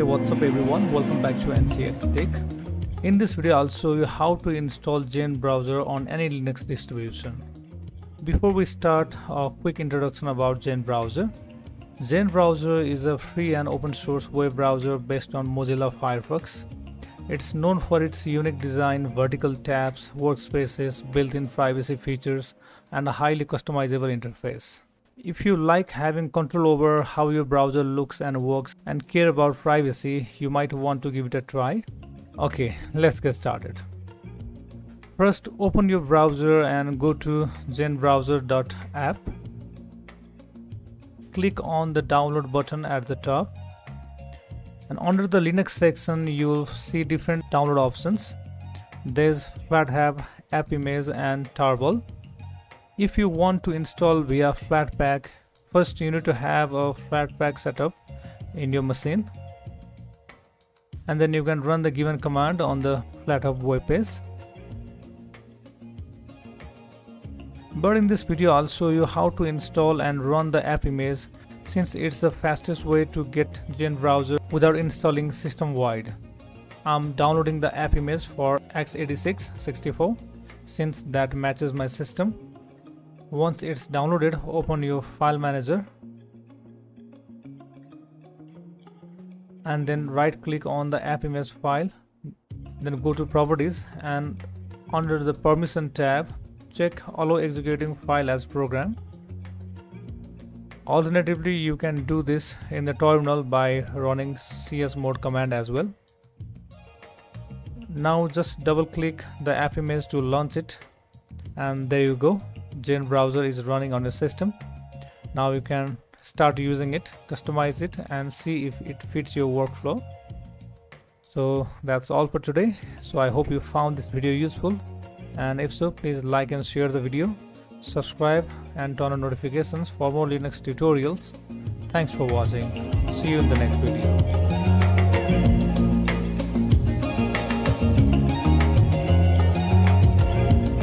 Hey what's up everyone welcome back to NCX Tech. In this video I'll show you how to install Zen browser on any Linux distribution. Before we start a quick introduction about Zen browser. Zen browser is a free and open source web browser based on Mozilla Firefox. It's known for its unique design, vertical tabs, workspaces, built-in privacy features, and a highly customizable interface. If you like having control over how your browser looks and works and care about privacy, you might want to give it a try. Okay, let's get started. First, open your browser and go to zenbrowser.app. Click on the download button at the top. And under the Linux section, you'll see different download options. There's FlatHub, AppImage, and Tarball. If you want to install via Flatpak, first you need to have a Flatpak setup in your machine. And then you can run the given command on the FlatHub web page. But in this video I'll show you how to install and run the app AppImage since it's the fastest way to get Zen browser without installing system-wide. I'm downloading the app AppImage for x86 64 since that matches my system once it's downloaded, open your file manager and then right click on the AppImage file. Then go to properties and under the permission tab, check allow executing file as program. Alternatively, you can do this in the terminal by running chmod command as well. Now just double click the AppImage to launch it and there you go Zen browser is running on your system. Now you can start using it customize it and see if it fits your workflow. So that's all for today. So i hope you found this video useful. And if so please like and share the video. Subscribe and turn on notifications for more linux tutorials. Thanks for watching. See you in the next video